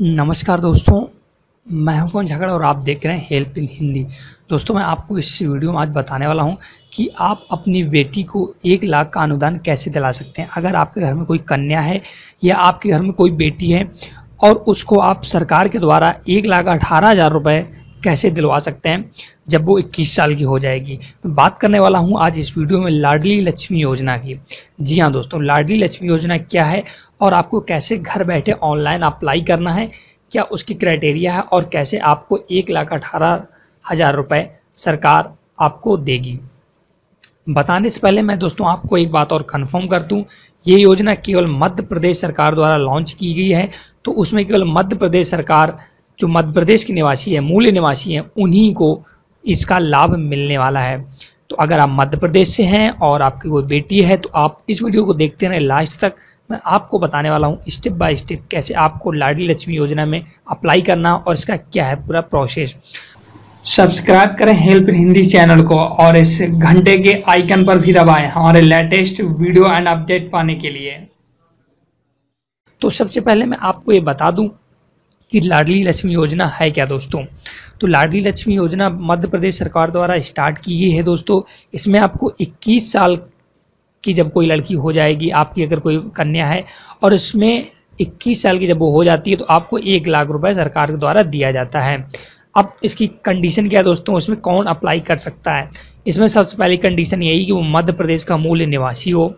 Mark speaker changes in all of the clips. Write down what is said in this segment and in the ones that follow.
Speaker 1: नमस्कार दोस्तों, मैं हूँ कौन झगड़ा और आप देख रहे हैं हेल्प इन हिंदी। दोस्तों, मैं आपको इस वीडियो में आज बताने वाला हूँ कि आप अपनी बेटी को एक लाख का अनुदान कैसे दिला सकते हैं। अगर आपके घर में कोई कन्या है या आपके घर में कोई बेटी है और उसको आप सरकार के द्वारा एक लाख अठारह हज़ार रुपये कैसे दिलवा सकते हैं जब वो 21 साल की हो जाएगी। मैं बात करने वाला हूँ आज इस वीडियो में लाडली लक्ष्मी योजना की। जी हाँ दोस्तों, लाडली लक्ष्मी योजना क्या है और आपको कैसे घर बैठे ऑनलाइन अप्लाई करना है, क्या उसकी क्राइटेरिया है और कैसे आपको एक लाख अठारह हज़ार रुपये सरकार आपको देगी। बताने से पहले मैं दोस्तों आपको एक बात और कंफर्म कर दूँ, ये योजना केवल मध्य प्रदेश सरकार द्वारा लॉन्च की गई है तो उसमें केवल मध्य प्रदेश सरकार जो मध्य प्रदेश के निवासी है, मूल निवासी हैं, उन्हीं को इसका लाभ मिलने वाला है। तो अगर आप मध्य प्रदेश से हैं और आपकी कोई बेटी है तो आप इस वीडियो को देखते रहें। लास्ट तक मैं आपको बताने वाला हूँ स्टेप बाय स्टेप कैसे आपको लाडली लक्ष्मी योजना में अप्लाई करना और इसका क्या है पूरा प्रोसेस सब्सक्राइब करें हेल्प हिंदी चैनल को और इस घंटे के आइकन पर भी दबाएँ हमारे लेटेस्ट वीडियो एंड अपडेट पाने के लिए। तो सबसे पहले मैं आपको ये बता दूँ कि लाडली लक्ष्मी योजना है क्या दोस्तों? तो लाडली लक्ष्मी योजना मध्य प्रदेश सरकार द्वारा स्टार्ट की गई है दोस्तों। इसमें आपको 21 साल की जब कोई लड़की हो जाएगी, आपकी अगर कोई कन्या है, और इसमें 21 साल की जब वो हो जाती है तो आपको एक लाख रुपए सरकार के द्वारा दिया जाता है। अब इसकी कंडीशन क्या है दोस्तों? इसमें कौन अप्लाई कर सकता है? इसमें सबसे पहली कंडीशन यही कि वो मध्य प्रदेश का मूल निवासी हो,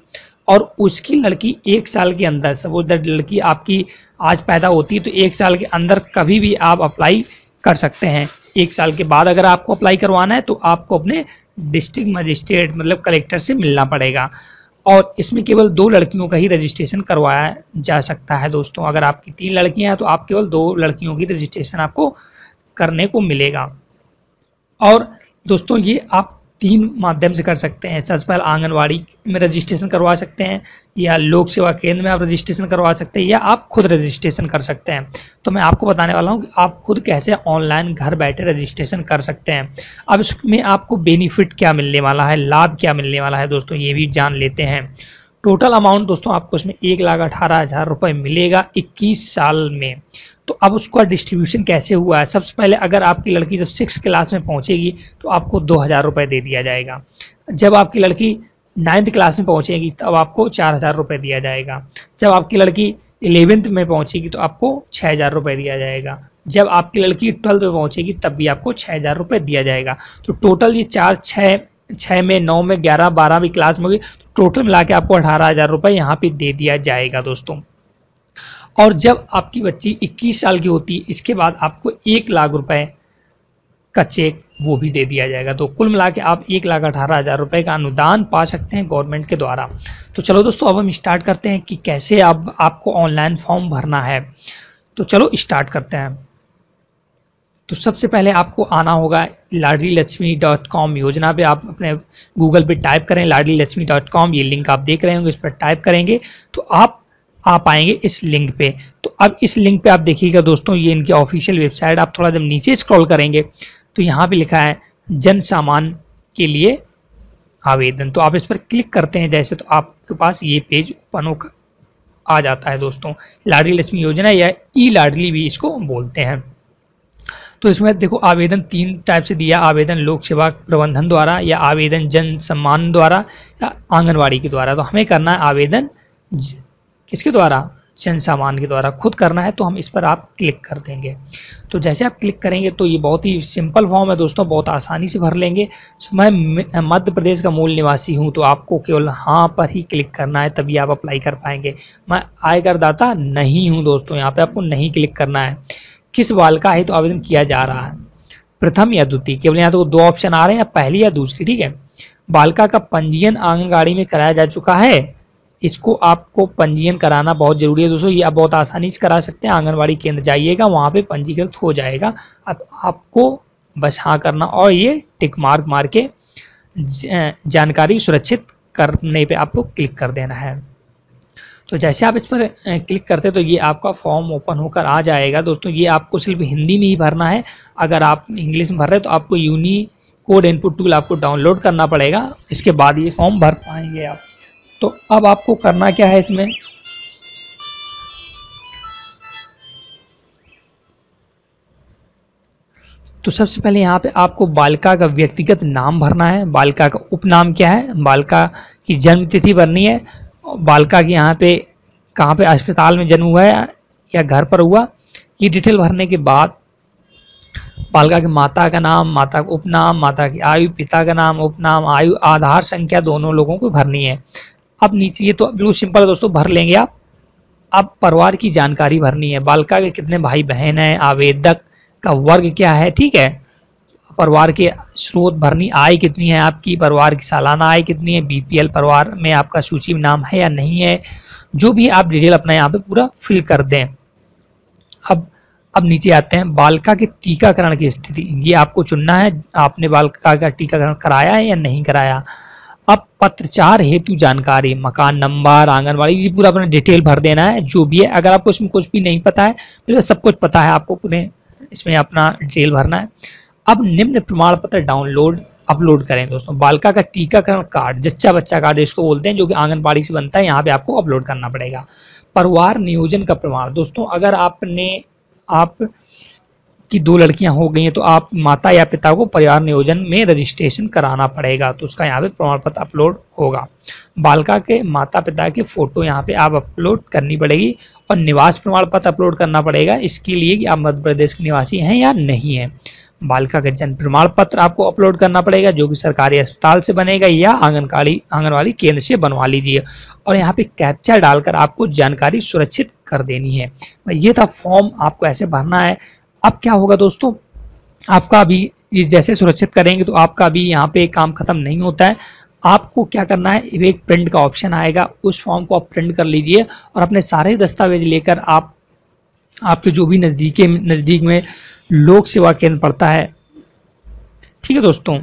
Speaker 1: और उसकी लड़की एक साल के अंदर सपोज़ दैट लड़की आपकी आज पैदा होती है तो एक साल के अंदर कभी भी आप अप्लाई कर सकते हैं। एक साल के बाद अगर आपको अप्लाई करवाना है तो आपको अपने डिस्ट्रिक्ट मजिस्ट्रेट मतलब कलेक्टर से मिलना पड़ेगा। और इसमें केवल दो लड़कियों का ही रजिस्ट्रेशन करवाया जा सकता है दोस्तों। अगर आपकी तीन लड़कियाँ हैं तो आप केवल दो लड़कियों की रजिस्ट्रेशन आपको करने को मिलेगा। और दोस्तों, ये आप तीन माध्यम से कर सकते हैं। सबसे पहले आंगनवाड़ी में रजिस्ट्रेशन करवा सकते हैं, या लोक सेवा केंद्र में आप रजिस्ट्रेशन करवा सकते हैं, या आप खुद रजिस्ट्रेशन कर सकते हैं। तो मैं आपको बताने वाला हूँ कि आप खुद कैसे ऑनलाइन घर बैठे रजिस्ट्रेशन कर सकते हैं। अब इसमें आपको बेनिफिट क्या मिलने वाला है, लाभ क्या मिलने वाला है, दोस्तों, ये भी जान लेते हैं। टोटल अमाउंट, दोस्तों, आपको इसमें एक लाख अठारह हज़ार रुपये मिलेगा इक्कीस साल में। तो अब उसका डिस्ट्रीब्यूशन कैसे हुआ है? सबसे पहले अगर आपकी लड़की जब सिक्स क्लास में पहुंचेगी तो आपको दो हज़ार रुपये दे दिया जाएगा। जब आपकी लड़की नाइन्थ क्लास में पहुंचेगी, तब आपको चार हज़ार रुपये दिया जाएगा। जब आपकी लड़की इलेवेंथ में पहुंचेगी तो आपको छः हज़ार रुपये दिया जाएगा। जब आपकी लड़की ट्वेल्थ में पहुंचेगी, तब भी आपको छः हज़ार रुपये दिया जाएगा। तो टोटल ये चार छः छः में, नौ में, ग्यारह, बारह भी क्लास में होगी तो टोटल मिला के आपको अठारह हज़ार रुपये यहाँ पर दे दिया जाएगा दोस्तों। और जब आपकी बच्ची 21 साल की होती है इसके बाद आपको एक लाख रुपए का चेक वो भी दे दिया जाएगा। तो कुल मिला के आप एक लाख अठारह हज़ार रुपये का अनुदान पा सकते हैं गवर्नमेंट के द्वारा। तो चलो दोस्तों, अब हम स्टार्ट करते हैं कि कैसे अब आपको ऑनलाइन फॉर्म भरना है। तो चलो स्टार्ट करते हैं। तो सबसे पहले आपको आना होगा लाडली लक्ष्मी डॉट कॉम। योजना पे आप अपने गूगल पे टाइप करें लाडली लक्ष्मी डॉट कॉम। ये लिंक आप देख रहे होंगे, इस पर टाइप करेंगे। तो आप आ पाएँगे इस लिंक पे। तो अब इस लिंक पे आप देखिएगा दोस्तों, ये इनकी ऑफिशियल वेबसाइट आप थोड़ा जब नीचे स्क्रॉल करेंगे तो यहाँ पे लिखा है, जन सामान के लिए आवेदन। तो आप इस पर क्लिक करते हैं जैसे तो आपके पास ये पेज ओपन होकर आ जाता है दोस्तों। लाडली लक्ष्मी योजना या ई लाडली भी इसको बोलते हैं। तो इसमें देखो, आवेदन तीन टाइप से दिया। आवेदन लोक सेवा प्रबंधन द्वारा या आवेदन जन सम्मान द्वारा या आंगनवाड़ी के द्वारा। तो हमें करना है आवेदन किसके द्वारा? चंद सामान के द्वारा। खुद करना है तो हम इस पर आप क्लिक कर देंगे। तो जैसे आप क्लिक करेंगे तो ये बहुत ही सिंपल फॉर्म है दोस्तों, बहुत आसानी से भर लेंगे। मैं मध्य प्रदेश का मूल निवासी हूँ तो आपको केवल हाँ पर ही क्लिक करना है, तभी आप अप्लाई कर पाएँगे। मैं आयकर दाता नहीं हूँ दोस्तों, यहाँ पर आपको नहीं क्लिक करना है। किस बाल का है तो आवेदन किया जा रहा है? प्रथम या द्वितीय? केवल यहाँ तो दो ऑप्शन आ रहे हैं, पहली या दूसरी, ठीक है? बालिका का पंजीयन आंगनबाड़ी में कराया जा चुका है। इसको आपको पंजीयन कराना बहुत ज़रूरी है। दोस्तों, ये आप बहुत आसानी से करा सकते हैं। आंगनबाड़ी केंद्र जाइएगा, वहाँ पे पंजीकृत हो जाएगा। अब आपको बस हाँ करना और ये टिक मार्क मार के जानकारी सुरक्षित करने पे आपको क्लिक कर देना है। तो जैसे आप इस पर क्लिक करते तो ये आपका फॉर्म ओपन होकर आ जाएगा। दोस्तों, ये आपको सिर्फ़ हिंदी में ही भरना है। अगर आप इंग्लिश में भर रहे हैं तो आपको यूनी कोड इनपुट टूल आपको डाउनलोड करना पड़ेगा। इसके बाद ये फॉर्म भर पाएँगे आप। तो अब आपको करना क्या है इसमें? तो सबसे पहले यहाँ पे आपको बालिका का व्यक्तिगत नाम भरना है। बालिका का उपनाम क्या है? बालिका की जन्म तिथि भरनी है। बालिका की यहाँ पे कहाँ पे अस्पताल में जन्म हुआ है या घर पर हुआ, ये डिटेल भरने के बाद बालिका के माता का नाम, माता का उपनाम, माता की आयु, पिता का नाम, उपनाम, आयु, आधार संख्या दोनों लोगों को भरनी है। अब नीचे, ये तो बिल्कुल सिंपल है दोस्तों, भर लेंगे आप। अब परिवार की जानकारी भरनी है। बालिका के कितने भाई बहन हैं? आवेदक का वर्ग क्या है? ठीक है। परिवार के स्रोत भरनी, आय कितनी है आपकी? परिवार की सालाना आय कितनी है? बीपीएल परिवार में आपका सूची में नाम है या नहीं है? जो भी आप डिटेल अपना यहाँ पे पूरा फिल कर दें। अब अब नीचे आते हैं। बालिका के टीकाकरण की स्थिति। ये आपको चुनना है। आपने बालिका का टीकाकरण कराया है या नहीं कराया? अब पत्रचार हेतु जानकारी, मकान नंबर, आंगनबाड़ी, ये पूरा अपना डिटेल भर देना है, जो भी है। अगर आपको इसमें कुछ भी नहीं पता है तो सब कुछ पता है, आपको पूरे इसमें अपना डिटेल भरना है। अब निम्न प्रमाण पत्र डाउनलोड, अपलोड करें दोस्तों। बालिका का टीकाकरण कार्ड, जच्चा बच्चा कार्ड इसको बोलते हैं, जो कि आंगनबाड़ी से बनता है, यहाँ पे आपको अपलोड करना पड़ेगा। परिवार नियोजन का प्रमाण, दोस्तों, अगर आपने, आप की दो लड़कियाँ हो गई हैं तो आप माता या पिता को परिवार नियोजन में रजिस्ट्रेशन कराना पड़ेगा। तो उसका यहाँ पे प्रमाण पत्र अपलोड होगा। बालिका के माता पिता के फ़ोटो यहाँ पे आप अपलोड करनी पड़ेगी और निवास प्रमाण पत्र अपलोड करना पड़ेगा। इसके लिए कि आप मध्य प्रदेश के निवासी हैं या नहीं है। बालिका का जन्म प्रमाण पत्र आपको अपलोड करना पड़ेगा, जो कि सरकारी अस्पताल से बनेगा या आंगनबाड़ी आंगनबाड़ी केंद्र से बनवा लीजिए। और यहाँ पे कैप्चा डालकर आपको जानकारी सुरक्षित कर देनी है। ये था फॉर्म आपको ऐसे भरना है। अब क्या होगा दोस्तों? आपका अभी ये जैसे सुरक्षित करेंगे तो आपका अभी यहाँ पे काम खत्म नहीं होता है। आपको क्या करना है? एक प्रिंट का ऑप्शन आएगा। उस फॉर्म को आप प्रिंट कर लीजिए और अपने सारे दस्तावेज़ लेकर आप, आपके जो भी नज़दीके, नज़दीक में लोक सेवा केंद्र पड़ता है। ठीक है दोस्तों?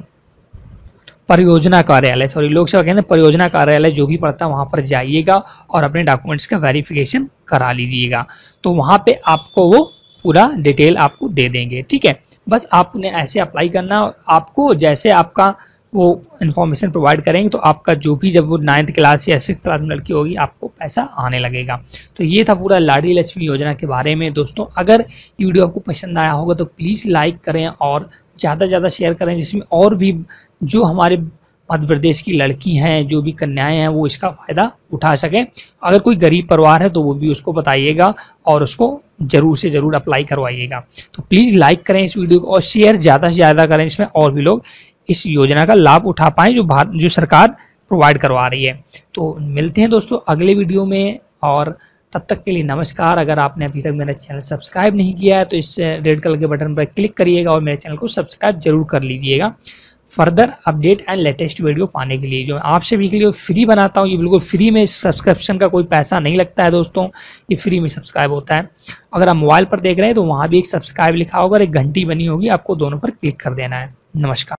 Speaker 1: परियोजना कार्यालय सॉरी लोक सेवा केंद्र, परियोजना कार्यालय जो भी पड़ता है वहाँ पर जाइएगा और अपने डॉक्यूमेंट्स का वेरिफिकेशन करा लीजिएगा। तो वहाँ पे आपको वो पूरा डिटेल आपको दे देंगे, ठीक है? बस आपने ऐसे अप्लाई करना, आपको जैसे आपका वो इन्फॉर्मेशन प्रोवाइड करेंगे तो आपका जो भी जब वो नाइन्थ क्लास या सिक्स क्लास में लड़की होगी, आपको पैसा आने लगेगा। तो ये था पूरा लाड़ी लक्ष्मी योजना के बारे में। दोस्तों, अगर ये वीडियो आपको पसंद आया होगा तो प्लीज़ लाइक करें और ज़्यादा से ज़्यादा शेयर करें, जिसमें और भी जो हमारे मध्य प्रदेश की लड़की हैं, जो भी कन्याएँ हैं, वो इसका फ़ायदा उठा सकें। अगर कोई गरीब परिवार है तो वो भी उसको बताइएगा और उसको ज़रूर से ज़रूर अप्लाई करवाइएगा। तो प्लीज़ लाइक करें इस वीडियो को और शेयर ज़्यादा से ज़्यादा करें। इसमें और भी लोग इस योजना का लाभ उठा पाएँ जो भारत, जो सरकार प्रोवाइड करवा रही है। तो मिलते हैं दोस्तों अगले वीडियो में और तब तक के लिए नमस्कार। अगर आपने अभी तक मेरा चैनल सब्सक्राइब नहीं किया है तो इस रेड कलर के बटन पर क्लिक करिएगा और मेरे चैनल को सब्सक्राइब ज़रूर कर लीजिएगा। Further update and latest video पाने के लिए, जो मैं आपसे भी के लिए फ्री बनाता हूँ, ये बिल्कुल फ्री में सब्सक्रिप्शन का कोई पैसा नहीं लगता है दोस्तों, ये फ्री में सब्सक्राइब होता है। अगर आप मोबाइल पर देख रहे हैं तो वहाँ भी एक सब्सक्राइब लिखा होगा और एक घंटी बनी होगी, आपको दोनों पर क्लिक कर देना है। नमस्कार।